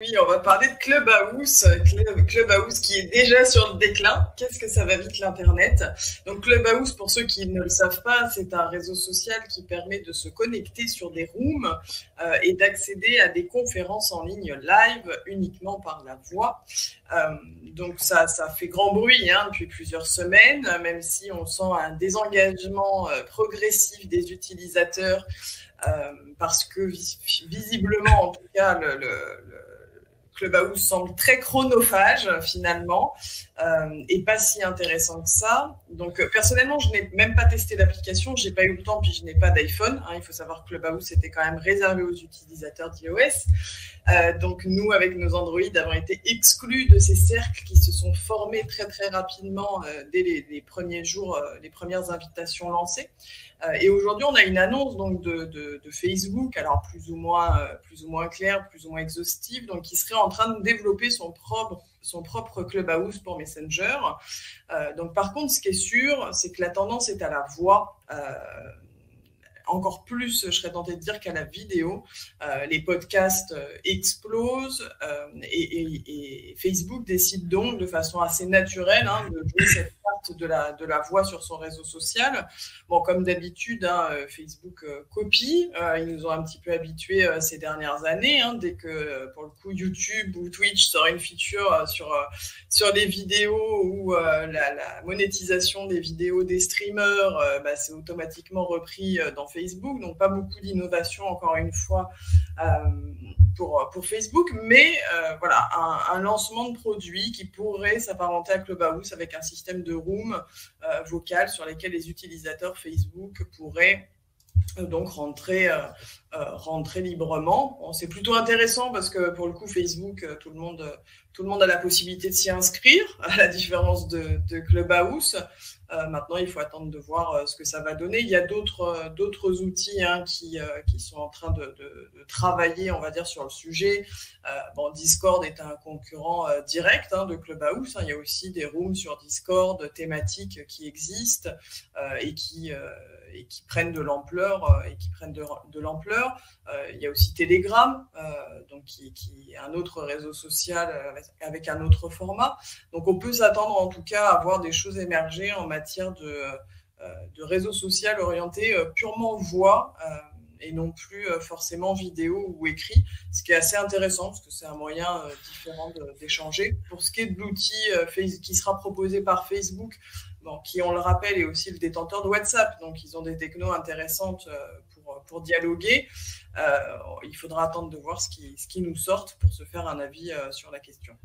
Oui, on va parler de Clubhouse, Clubhouse qui est déjà sur le déclin. Qu'est-ce que ça va vite l'Internet? Donc Clubhouse, pour ceux qui ne le savent pas, c'est un réseau social qui permet de se connecter sur des rooms euh, et d'accéder à des conférences en ligne live uniquement par la voix. Euh, donc ça, ça fait grand bruit hein, depuis plusieurs semaines, même si on sent un désengagement euh, progressif des utilisateurs parce que visiblement, en tout cas, le, le Clubhouse semble très chronophage finalement euh, et pas si intéressant que ça. Donc euh, personnellement, je n'ai même pas testé l'application, j'ai pas eu le temps puis je n'ai pas d'iPhone. Hein. Il faut savoir que Clubhouse était quand même réservé aux utilisateurs d'iOS. Euh, donc nous, avec nos Android, avons été exclus de ces cercles qui se sont formés très très rapidement dès les, premiers jours, les premières invitations lancées. et aujourd'hui, on a une annonce donc de, Facebook, alors plus ou moins plus ou moins claire, plus ou moins exhaustive, donc qui serait en train de développer son propre son propre Clubhouse pour Messenger. Euh, donc, par contre, ce qui est sûr, c'est que la tendance est à la voix. Euh, encore plus, je serais tentée de dire qu'à la vidéo, euh, les podcasts explosent et, Facebook décide donc de façon assez naturelle hein, de jouer cette de la, de la voix sur son réseau social. Bon, comme d'habitude, hein, euh, Facebook euh, copie. Euh, ils nous ont un petit peu habitués ces dernières années. Hein, dès que, pour le coup, YouTube ou Twitch sort une feature sur, sur les vidéos ou la, monétisation des vidéos des streamers, bah, c'est automatiquement repris dans Facebook. Donc, pas beaucoup d'innovation, encore une fois, pour, pour Facebook. Mais voilà, un, un lancement de produit qui pourrait s'apparenter à Clubhouse avec un système de rooms euh, vocales sur lesquelles les utilisateurs Facebook pourraient euh, donc rentrer, euh, rentrer librement. c'est plutôt intéressant parce que pour le coup, Facebook, tout le monde, a la possibilité de s'y inscrire, à la différence de Clubhouse. Euh, maintenant, il faut attendre de voir euh, ce que ça va donner. Il y a d'autres euh, outils hein, qui, sont en train de, travailler, on va dire, sur le sujet. Discord est un concurrent direct hein, de Clubhouse. Hein. Il y a aussi des rooms sur Discord thématiques qui existent et qui prennent de l'ampleur il y a aussi Telegram, qui, est un autre réseau social avec un autre format. Donc on peut s'attendre en tout cas à voir des choses émerger en matière de, euh, de réseau social orienté euh, purement voix euh, et non plus forcément vidéo ou écrit, ce qui est assez intéressant parce que c'est un moyen différent d'échanger. Pour ce qui est de l'outil qui sera proposé par Facebook, qui, on le rappelle, est aussi le détenteur de WhatsApp, donc ils ont des technos intéressantes pour, dialoguer. il faudra attendre de voir ce qui, qui nous sortent pour se faire un avis sur la question.